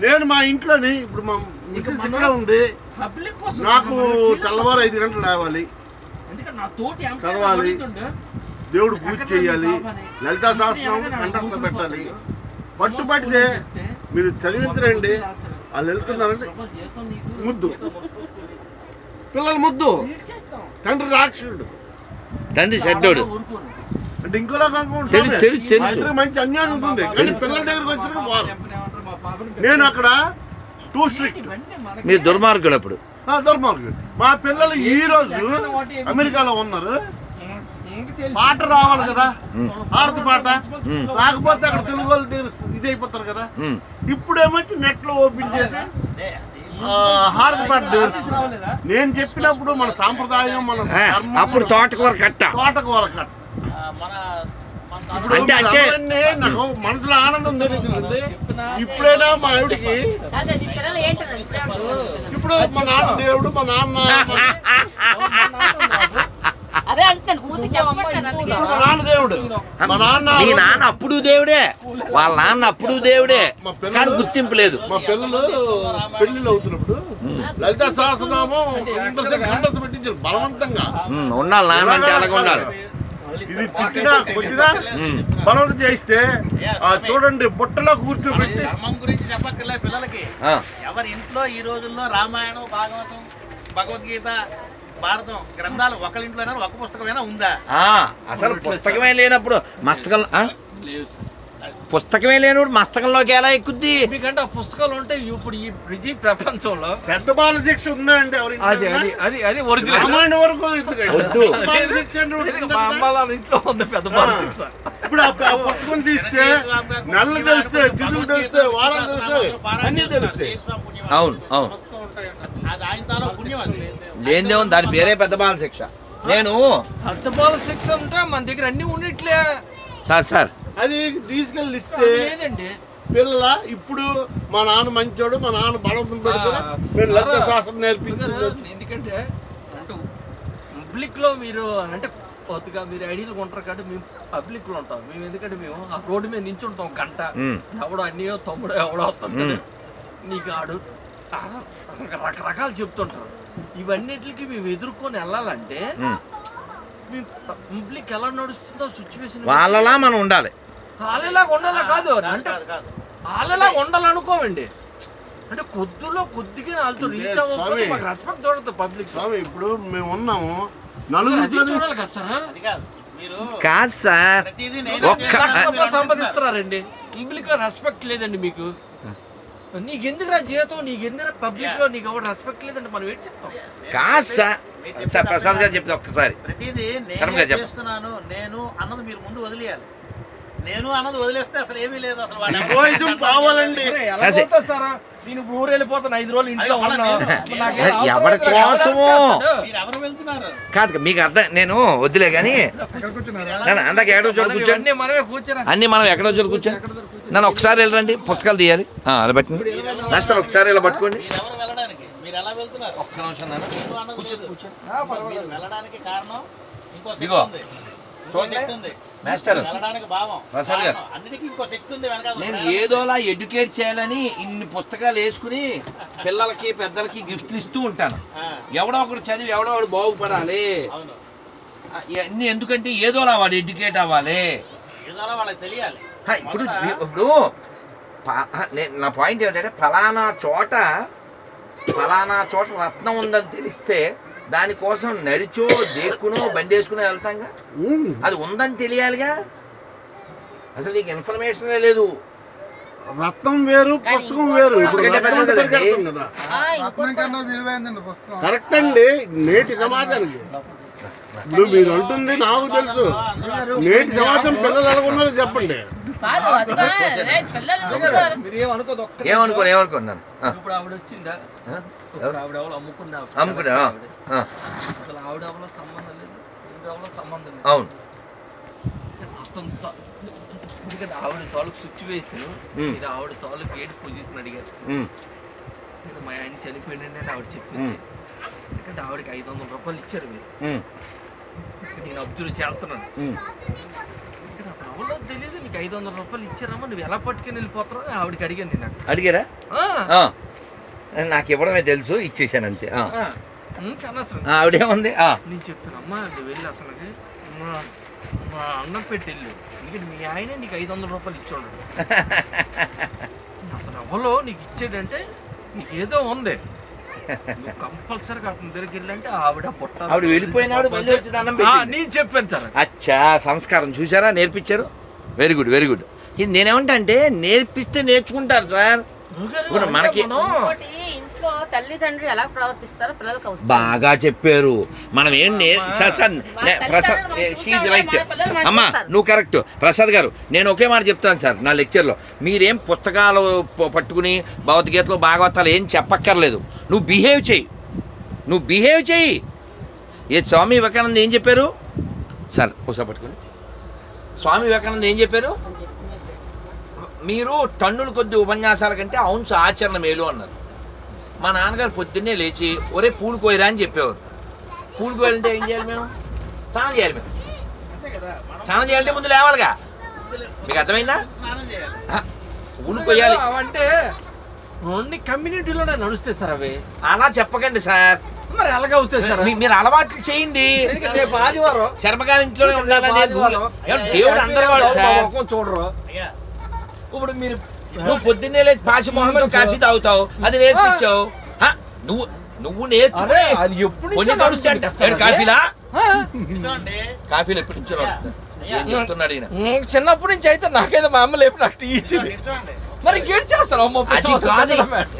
నేను మా ఇంట్లోని ఇప్పుడు మా మిస్సెస్ ఇక్కడ ఉంది. పబ్లిక్ కోసం నాకు తెల్లవారు ఐదు గంటలు రావాలి చదవాలి. దేవుడు పూజ చేయాలి. లలితా సహస్రం కంఠస్థ పెట్టాలి. పట్టుబడితే మీరు చదివించరండి. వాళ్ళు వెళ్తున్నారంటే "ప్రభా, జీతం నీకు ముద్దు. పిల్లలు ముద్దు. చేస్తాం." తండ్రి రాక్షసుడు. తండ్రి షడ్డోడు. ఊరుకోను. అంటే ఇంకోలా కాకుండా మంచి అన్యాయం ఉంటుంది. కానీ పిల్లల దగ్గరికి వచ్చిన వారు. నేను అక్కడ టూ స్ట్రిక్ట్ మీరు దుర్మార్గులు అప్పుడు. దుర్మార్గుడు మా పిల్లలు ఈ రోజు అమెరికాలో ఉన్నారు. పాట రావాలి కదా. భారత పాట. రాకపోతే అక్కడ తెలుగు వాళ్ళు ఇది అయిపోతారు కదా. ఇప్పుడేమో నెట్లో ఓపెన్ చేసి ఆ, హారతి పాట తెలుసు రావలేదా? నేను చెప్పినప్పుడు మన సాంప్రదాయం మన ధర్మం, అప్పుడు తోటకూర కట్ట. తోటకూర కట్ట. ఇప్పుడు అంటే- అంటే- నాకు మనసులో ఆనందం తెలిసిందండి ఇప్పుడైనా మా ఆవిడకి కాదు, నీ పిల్లలు ఏంటన్నది ఇప్పుడే అంటున్నాను. ఇప్పుడు మా నాన్న దేవుడు మా నాన్న మా నాన్న దేవుడు. మా నాన్న మీ నాన్న అప్పుడు దేవుడే. వాళ్ళ నాన్న అప్పుడు దేవుడే. మా పిల్లలు- కానీ గుర్తింపు లేదు. మా పిల్లలు పెళ్ళిళ్ళు అవుతున్నప్పుడు లలిత సహస్రనామం పెట్టించారు బలవంతంగా. ఉండాలి నాన్న అంటే అలాగ ఉండాలి. ఇది తిట్టినా కొట్టినా బలవంతం చేస్తే చూడండి బుట్టలో కూర్చోబెట్టి ధర్మం గురించి చెప్పక్కర్లే పిల్లలకి. ఎవరి ఇంట్లో ఈ రోజుల్లో రామాయణం భాగవతం భగవద్గీత భారతం గ్రంథాలు ఒకరింట్లోనే ఒక పుస్తకమైనా ఉందా? ఆ, అసలు పుస్తకమే లేనప్పుడు మస్తకం. పుస్తకమే లేనప్పుడు మస్తకంలోకి ఎలా ఎక్కుద్ది? మీకంటే ఆ పుస్తకాలు ఉంటాయి ఇప్పుడు ఈ బిజీ ప్రపంచంలో పెద్ద బాల శిక్ష ఉందా అండి ఎవరి ఇంట్లో అది? అది అది అది ఒరిజినల్. రామాయణ వరకు బాల శిక్ష? మా ఇంట్లో ఉంది పెద్ద మానసిక సార్ ఇప్పుడు ఆ ఆ పుస్తకం తీస్తే నెలలు తెలిస్తే తెలిస్తే వారం తెలిస్తే అన్ని తెలిస్తే అవును అవును. అది ఆయన తాలో పుణ్యం అది లేనిదేమో దాని పేరే పెద్ద బాల శిక్ష. నేను పెద్ద బాల శిక్ష అంటే మన దగ్గర అన్ని ఉన్నట్లే. Sir sir. అది తీసుకెళ్ళి ఇస్తే లేదండి. పిల్లల ఇప్పుడు మా నాన్న మంచోడు మా నాన్న బలవంతం పెడతాడు ఆ, నేను లలిత. శాస్త్రం నేర్పించింది ఎందుకంటే అంటే పబ్లిక్లో మీరు అంటే కొద్దిగా మీరు ఐడియాలు కొంటారు కాబట్టి మేము పబ్లిక్లో ఉంటాం. మేము ఎందుకంటే మేము ఆ రోడ్డు మీద నించుంటాం గంట. ఎవడో అన్నయ్యో తమ్ముడో ఎవడో వస్తుంటాడు నీకు ఆడు రకరకాలు చెప్తుంటారు. ఇవన్నిటికి మేము ఎదుర్కొని వెళ్ళాలంటే మ్. పబ్లిక్ ఎలా నడుస్తుందో సిచ్యువేషన్ వాళ్ళలా మనం ఉండాలి. వాళ్ళలాగా ఉండాలా కాదు? అంటే కాదు వాళ్ళలాగా ఉండాలనుకోమండి. అంటే కొద్దిలో కొద్దిగా వాళ్ళతో రీచ్ స్వామి. మాకు రెస్పెక్ట్ చూడదు పబ్లిక్ స్వామి ఇప్పుడు మేము ఉన్నాము. అది నలుగురితో చూడాలి కదా సార్ అది కాదు. సార్. ప్రతిదీ నేను ఒక్క సంపాదిస్తున్నారండి. పబ్లిక్లో రెస్పెక్ట్ లేదండి మీకు. నీకెందుకురా జీతం నీకెందుకు పబ్లిక్లో? నీకు ఎవరు రెస్పెక్ట్ లేదండి మనం ఏంటి చెప్తాం? కాదు సార్ సార్ ప్రసాద్ గారు చెప్తే ఒక్కసారి. ప్రతిదీ నేను. చేస్తున్నాను నేను అన్నది మీరు ముందు వదిలేయాలి. నేను అన్నది వదిలేస్తే అసలు ఏమీ లేదు అసలు వాడు. ఎగోయిజం కావాలండి. ఎలా అదే. పోతా సార్? నేను ఇప్పుడు ఊరు వెళ్ళిపోతాను ఐదు రోజులు ఇంట్లో నాకేం అవసరం ఎవరి లేదు. కోసమో? ఎవరు మీరు ఎవరు వెళ్తున్నారు? కాదు మీకు అర్థం నేను వద్దులే కానీ నన్ను అందాక ఎక్కడో చోటు మనం కూర్చోండి ఇవన్నీ మనమే కూర్చోరా? అన్ని మనం ఎక్కడో చోటు కూర్చోండి నన్ను ఒకసారి వెళ్ళండి పుస్తకాలు తీయాలి. ఆ, అలా పట్టుకోండి నెక్స్ట్ ఒకసారి ఇలా పట్టుకోండి. మీరు ఎవరు వెళ్ళడానికి? మీరు ఎలా వెళ్తున్నారు? ఒక్క నిమిషం నాన్న. నేను అన్నది లేదు. మీరు వెళ్ళడానికి కారణం ఇంకో శక్తి ఇదిగో. ఉంది. మాస్టర్ ప్రసాద్ గారు. నేను ఏదోలా ఎడ్యుకేట్ చేయాలని ఇన్ని పుస్తకాలు వేసుకుని పిల్లలకి పెద్దలకి గిఫ్ట్లు ఇస్తూ ఉంటాను. ఎవడో ఒకడు చదివి ఎవడో ఒకడు బాగుపడాలి. ఇవన్నీ ఎందుకంటే ఏదోలా వాడు ఎడ్యుకేట్ అవ్వాలి. ఇప్పుడు ఇప్పుడు నే- నా పాయింట్ ఏంటంటే ఫలానా చోట ఫలానా చోట రత్నం ఉందని తెలిస్తే దానికోసం నడిచో దేక్కునో బండి వేసుకునో వెళ్తాంగా. అది ఉందని తెలియాలిగా? అసలు నీకు ఇన్ఫర్మేషన్ లేదు. రత్నం వేరు పుస్తకం వేరు. కరెక్ట్ అండి నేటి సమాజానికి. ఇప్పుడు మీరు అంటుంది నాకు తెలుసు. నేటి సమాజం పిల్లలు ఎలా ఉన్నారో చెప్పండి. ఏమనుకోను ఏమనుకున్నాను ఇప్పుడు ఆవిడ వచ్చిందా? ఆవిడ అమ్ముకున్నా అసలు ఆవిడ సంబంధం లేదు? సంబంధం లేదు? అవును. ఎందుకంటే ఆవిడ తాలూకు సిచ్యువేషన్. ఇది ఆవిడ తాలూకు ఏంటి పొజిషన్ అడిగారు. మా ఆయన చనిపోయిందండి అని ఆవిడ చెప్పింది. ఎందుకంటే ఆవిడకి ఐదు వందల రూపాయలు ఇచ్చారు మీరు. నేను అబ్జర్వ్ చేస్తున్నాను. ఎవరో తెలియదు నీకు ఐదు వందల రూపాయలు ఇచ్చారమ్మా నువ్వు ఎలా పట్టుకుని వెళ్ళిపోతారో ఆవిడకి అడిగాను నేను. అడిగారా ఆ, ఆ. నాకు ఇవ్వడమే తెలుసు ఇచ్చేసాను అంతే ఆ. ఆవిడేముంది ఆ. నేను చెప్పాను అమ్మా నువ్వు వెళ్ళి అతనికి మా మా అన్నం పెట్టి వెళ్ళు ఎందుకంటే మీ ఆయన నీకు ఐదు వందల రూపాయలు ఇచ్చాడు అతను ఎవరో నీకు ఇచ్చాడంటే నీకు ఏదో ఉంది కంపల్సరీగా అతని దగ్గరికి వెళ్ళంటే ఆవిడ పుట్ట ఆవిడ వెళ్ళిపోయిన ఆవిడ మళ్ళీ వచ్చి దండం ఆ, పెట్టింది. నేను చెప్పాను సార్ అచ్చా సంస్కారం చూసారా నేర్పించారు? వెరీ గుడ్ వెరీ గుడ్ ఇది నేనేమంటా అంటే నేర్పిస్తే నేర్చుకుంటారు సార్. ఇప్పుడు మనకి- ఇంకోటి తల్లిదండ్రులు ఎలా ప్రవర్తిస్తారో పిల్లలకు అవసరం. బాగా చెప్పారు. మనం ఏం ప్రసాద్ షీజ్ రైట్ అమ్మా. నువ్వు కరెక్ట్ ప్రసాద్ గారు నేను ఒకే మాట చెప్తాను సార్ నా లెక్చర్లో మీరేం పుస్తకాలు ప- పట్టుకుని భగవద్గీతలో భాగవతాలు ఏం చెప్పక్కర్లేదు. నువ్వు బిహేవ్ చెయ్యి నువ్వు బిహేవ్ చెయ్యి ఏ స్వామి వివేకానంద ఏం చెప్పారు? సార్ ఒకసారి పట్టుకుని స్వామి వివేకానంద ఏం చెప్పారు? మీరు టన్నుల కొద్ది ఉపన్యాసాల కంటే అవును ఆచరణ మేలు అన్నారు. మా నాన్నగారు పొద్దున్నే లేచి ఒరే పూలు కోయరా అని చెప్పేవారు. పూలు కోయాలంటే ఏం చేయాలి మేము? స్నానం చేయాలి మేము. స్నానం చేయాలంటే ముందు లేవాలిగా. మీకు అర్థమైందా? స్నానం చేయాలి ఆ, పూలు కొయ్యాలి అంటే అన్ని కమ్యూనిటీలోనే నడుస్తాయి సార్ అవి. అలా చెప్పకండి సార్. మరి ఎలాగ అవుతాయి సార్. మీరు అలవాట్లు చేయండి. రేపు ఆదివారం. శర్మగారి ఇంట్లోనే ఉండాలనే దేవుడు అందరు చూడరు. అయ్యా. ఇప్పుడు మీరు నువ్వు పొద్దున్నే లేచి పాసి మొహంతో కాఫీ తాగుతావు? అది నేర్పించావు? నువ్వు నువ్వు నేర్చుకునే అరే అది ఎప్పుడు కొన్ని నుంచో నడుస్తాయంట నడుస్తుంది ఏడు కాఫీలా? కాఫీలు ఎప్పటి నుంచో చెప్తున్నాడు చిన్నప్పటి నుంచి అయితే నాకైతే మా అమ్మ లేపు నాకు టీ ఇచ్చింది. మీరు చూడండి. మరి ఇంకేం చేస్తాను అమ్మ.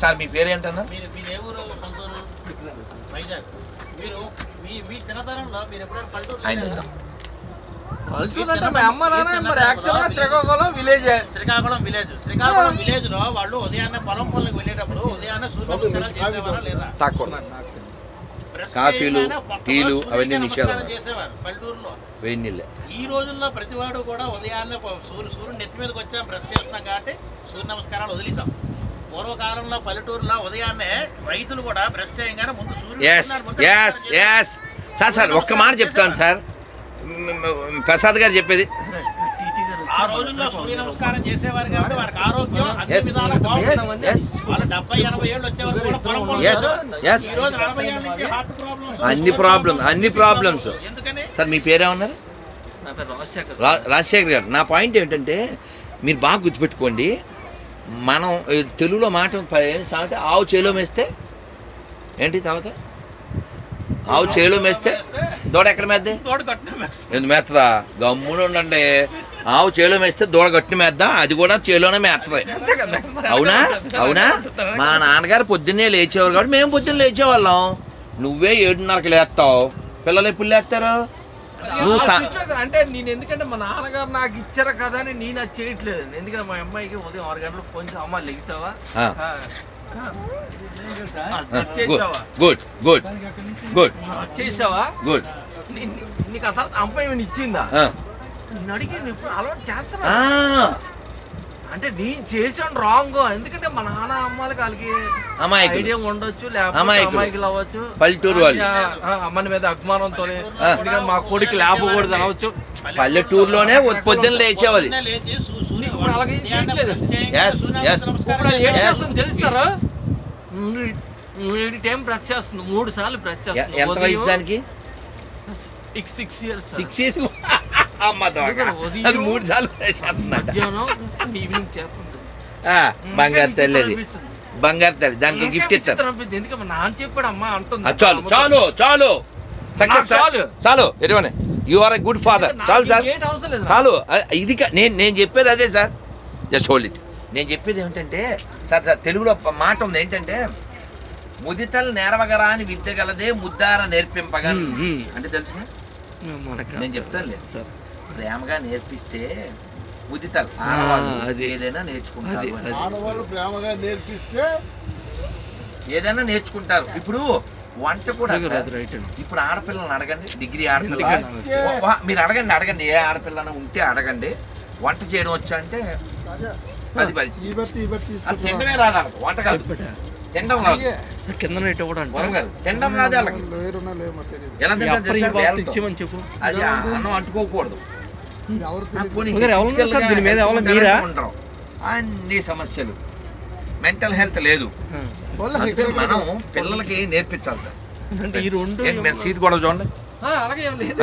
సార్ మీ పేరేంటన్నారు మీరు మీ మీ మరి అమ్మ నాన్న మరి? యాక్చువల్గా శ్రీకాకుళం విలేజ్ శ్రీకాకుళం విలేజ్. శ్రీకాకుళం విలేజ్లో వాళ్ళు ఉదయాన్నే పొలం పనులకు వెళ్ళేటప్పుడు ఉదయాన్నే సూర్య నమస్కారాలు చేసేవారా లేదా? తక్కువ. కాఫీలు, టీలు అవన్నీ నిషేధం. చేసేవారు పల్లెటూరులో. వెయ్యి నీళ్ళే ఈ రోజుల్లో ప్రతివాడు కూడా ఉదయాన్నే సూర్యు సూర్యుడు నెత్తి మీదకి వచ్చాం బ్రష్ చేస్తున్నాం కాబట్టి సూర్య నమస్కారాలు వదిలేసాం పూర్వకాలంలో పల్లెటూరులో ఉదయాన్నే రైతులు కూడా బ్రష్ చేయగానే ముందు సూర్యుడు సార్ సార్ ఒక్క మాట చెప్తాను సార్. ప్రసాద్ గారు చెప్పేది. ఆ రోజుల్లో సూర్య నమస్కారం చేసేవారు కాబట్టి వారికి ఆరోగ్యం అన్ని. విధాలా. వాళ్ళు డెబ్బై ఎనభై ఏళ్ళు వచ్చేవారు కూడా పొలం నలభై ఏళ్ళ నుంచి హార్ట్ ప్రాబ్లమ్స్ అన్ని ప్రాబ్లమ్స్ అన్ని ప్రాబ్లమ్స్ ఎందుకని? సార్ మీ పేరేమన్నారు? నా పేరు రాజశేఖర్ రా రాజశేఖర్ గారు. నా పాయింట్ ఏమిటంటే మీరు బాగా గుర్తుపెట్టుకోండి. మనం తెలుగులో మాట సాగితే ఆవు చేలో మేస్తే ఏంటి తర్వాత? ఆవు చేలో మేస్తే? దూడ ఎక్కడ మేద్ది? తోడు కట్టిన మెస్. ఎందుకు మేత్తదా? గమ్మున ఉండండి. ఆవు చేలో మేస్తే దూడ గట్టి మేద్దాం? అది కూడా చేలోనే మేస్తుంది అవునా? అవునా? మా నాన్నగారు పొద్దున్నే లేచేవారు కాబట్టి మేము పొద్దున్న లేచేవాళ్ళం. నువ్వే ఏడున్నరకు లేస్తావు. పిల్లలు ఎప్పుడు లేస్తారు? నువ్వు అంటే నేను ఎందుకంటే మా నాన్నగారు నాకు ఇచ్చారు కదా అని నేను అది చేయట్లేదు. ఎందుకంటే మా అమ్మాయికి ఉదయం ఆరు గంటలకు ఫోన్ అమ్మ లెగిసావా? గుడ్ గుడ్ గుడ్ చేసావా గుడ్ నీకు అమ్మాయి ఏమైనా ఇచ్చిందా. నేను అడిగి ఇప్పుడు అలవాటు చేస్తున్నా అంటే నేను చేసాను రాంగ్ ఎందుకంటే మా నాన్న అమ్మాలకి వాళ్ళకి అమాయకులు. ఐడియా ఉండొచ్చు అమాయకులు. అమాయకులు అవ్వచ్చు పల్లెటూరు వాళ్ళు. మీద అభిమానంతో. మా కొడుకు లేపకూడదు అనవచ్చు పల్లెటూరులోనే పొద్దున్న లేచేవాది అలాగే చేయట్లేదు. తెలుస్తారా టైం బ్రష్ చేస్తుంది మూడు సార్లు బ్రష్ చేస్తుంది ఎంత వయసు దానికి? Six six years six years అది మూడు సార్లు ఈవినింగ్ చేస్తుంది బంగారు. బంగారు తల్లి దానికి గిఫ్ట్ ఇస్తారు విచిత్రం అనిపిస్తుంది. ఎందుకంటే మా నాన్న చెప్పాడు అమ్మా అంటుంది. ఆ, చాలు చాలు చాలు. సక్సెస్ చాలు. చాలు ఎటువంటి? You are a good father చాలు సార్ చాలు. ఇది నేను నేను చెప్పేది అదే సార్ జస్ట్ హోల్డ్ ఇట్ నేను చెప్పేది ఏమిటంటే సార్ సార్ తెలుగులో మాట ఉంది. ఏంటంటే ముదితల్ నేరవగరాని విద్య గలదే ముద్దార నేర్పింపగా అంటే తెలుసుగా? నేను చెప్తాను లేదు సార్. ప్రేమగా నేర్పిస్తే ముదితల్. ఏదైనా నేర్చుకుంటారు ప్రేమగా నేర్పిస్తే ఏదైనా నేర్చుకుంటారు. ఇప్పుడు వంట కూడా. ఇప్పుడు ఆడపిల్లల్ని అడగండి డిగ్రీ ఆడపిల్ల మీరు అడగండి అడగండి. ఏ ఆడపిల్లన ఉంటే అడగండి. వంట చేయడం వచ్చా అంటే అది పరిస్థితి. తినడమే రాదు వాళ్ళకి వంట కాదు. తినడం రాదు. కింద నెట్ కూడా అంట వరం గారు తినడం రాదు వాళ్ళకి. ఎలా తింటారు. ఇచ్చేమని చెప్పు. అది అన్నం అంటుకోకూడదు. అన్ని సమస్యలు. మెంటల్ హెల్త్ లేదు. మనం పిల్లలకి నేర్పించాలి సార్. అంటే ఈ రెండు సీట్ కూడా చూడండి. ఆ, అలాగే ఏం లేదు.